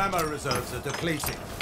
Our reserves are depleting.